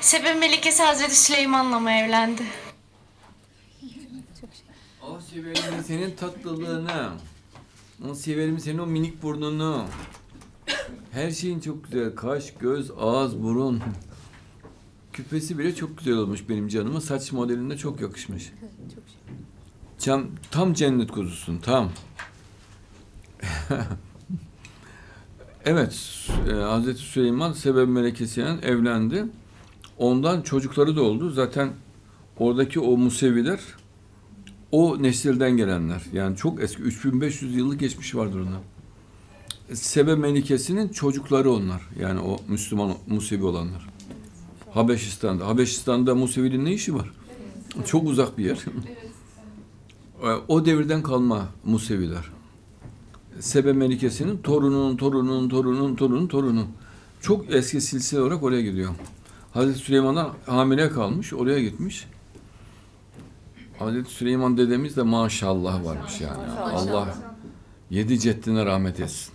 Sebe Melikesi Hazreti Süleyman'la mı evlendi? O severim senin tatlılığını. O severim senin o minik burnunu. Her şeyin çok güzel. Kaş, göz, ağız, burun. Küpesi bile çok güzel olmuş benim canıma. Saç modeline çok yakışmış. Tam, tam cennet kuzusun, tam. evet, e, Hazreti Süleyman sebep melekesiyle evlendi. Ondan çocukları da oldu. Zaten oradaki o Museviler o nesilden gelenler. Yani çok eski 3500 yıllık geçmişi vardır ona. Sebe Melikesi'nin çocukları onlar. Yani o Müslüman Musevi olanlar. Habeşistan'da. Habeşistan'da Musevi'nin ne işi var? Çok uzak bir yer. o devirden kalma Museviler. Sebe Melikesi'nin torununun torununun torununun torununun torunu. Çok eski silsile olarak oraya gidiyor. Hazreti Süleyman'dan hamile kalmış, oraya gitmiş. Hazreti Süleyman dedemiz de maşallah varmış yani. Allah yedi ceddine rahmet etsin.